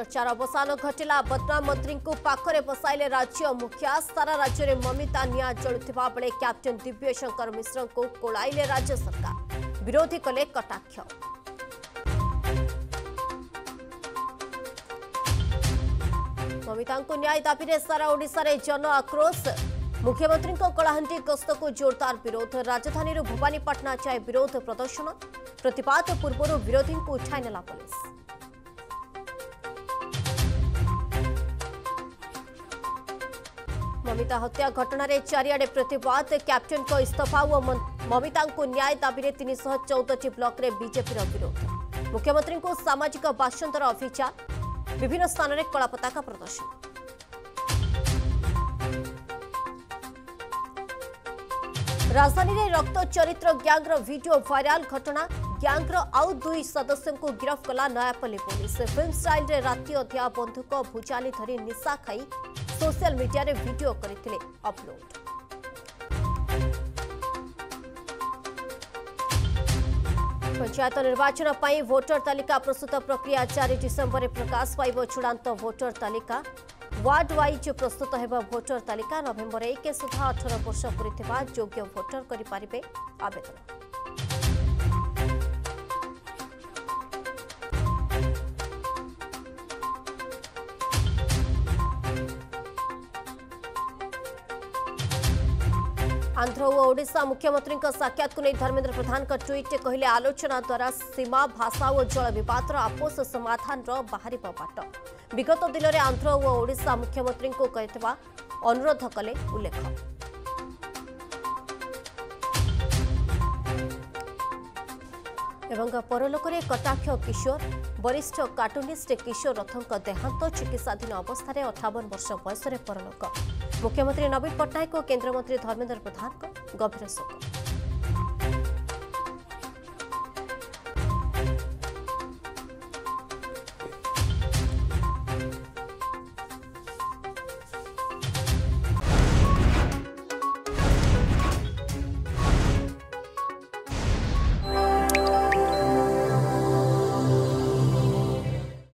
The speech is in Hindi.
ଚର୍ଚ୍ଚାର ଅବସାନ ଘଟିଲା ବଦ୍ରାମ ମନ୍ତ୍ରୀଙ୍କୁ ପାଖରେ ବସାଇଲେ ରାଜ୍ୟ ମୁଖିଆ ସାରା ରାଜ୍ୟରେ ମମିତା ନିଆଁ ଜଳୁଥିବା ବେଳେ କ୍ୟାପ୍ଟେନ୍ ଦିବ୍ୟଶଙ୍କର ମିଶ୍ରଙ୍କୁ କୋଳାଇଲେ ରାଜ୍ୟ ସରକାର ବିରୋଧୀ କଲେ କଟାକ୍ଷ ମମିତାଙ୍କୁ ନ୍ୟାୟ ଦାବିରେ ସାରା ଓଡ଼ିଶାରେ ଜନ ଆକ୍ରୋଶ ମୁଖ୍ୟମନ୍ତ୍ରୀଙ୍କ କଳାହାଣ୍ଡି ଗସ୍ତକୁ ଜୋରଦାର ବିରୋଧ ରାଜଧାନୀରୁ ଭବାନୀପାଟଣା ଯାଏ ବିରୋଧ ପ୍ରଦର୍ଶନ ପ୍ରତିବାଦ ପୂର୍ବରୁ ବିରୋଧୀଙ୍କୁ ଉଠାଇ ନେଲା ପୋଲିସ মমিতা হত্যা ঘটনার চারিআড়ে প্রতবাদ ক্যাপ্টেন ইস্তফা ও মমিতা ন্যায় দাবিরে তিনশহ চৌদটি ব্লকরে বিজেপির বিরোধ মুখ্যমন্ত্রী সামাজিক বাসন্তর অভিযান বিভিন্ন স্থানের কলা পতাকা প্রদর্শন রাজধানীরে রক্ত চরিত্র গ্যাংর ভিডিও ভাইরাল ঘটনা ग्यांग्र आउ दुई सदस्य को गिरफ्त कला नयापल्ली पुलिस फिल्म स्टाइल रे राति अधिया बंधुक भुजाली धरी निशा खाई सोशल मीडिया रे वीडियो करथिले अपलोड पंचायत निर्वाचन भोटर तालिका प्रस्तुत प्रक्रिया चार डिसेंबर प्रकाश पाव चूड़ा भोटर तालिका वार्ड व्वज प्रस्तुत होोटर तालिका नभेम्बर एक सुधा अठर वर्ष पूरी योग्य भोटर करें आवेदन आंध्र और ओडा मुख्यमंत्री साक्षात को नहीं धर्मेन्द्र प्रधान ट्विट कहले आलोचना द्वारा सीमा भाषा और जल बदर आपोष समाधान बाहर बाट विगत दिन में आंध्र और ओडा मुख्यमंत्री अनुरोध कले उल्लेख ଏବଂ ପରଲୋକରେ କଟାକ୍ଷ କିଶୋର ବରିଷ୍ଠ କାର୍ଟୁନିଷ୍ଟ କିଶୋର ରଥଙ୍କ ଦେହାନ୍ତ ଚିକିତ୍ସାଧୀନ ଅବସ୍ଥାରେ ଅଠାବନ ବର୍ଷ ବୟସରେ ପରଲୋକ ମୁଖ୍ୟମନ୍ତ୍ରୀ ନବୀନ ପଟ୍ଟନାୟକ ଓ କେନ୍ଦ୍ରମନ୍ତ୍ରୀ ଧର୍ମେନ୍ଦ୍ର ପ୍ରଧାନଙ୍କ ଗଭୀର ଶୋକ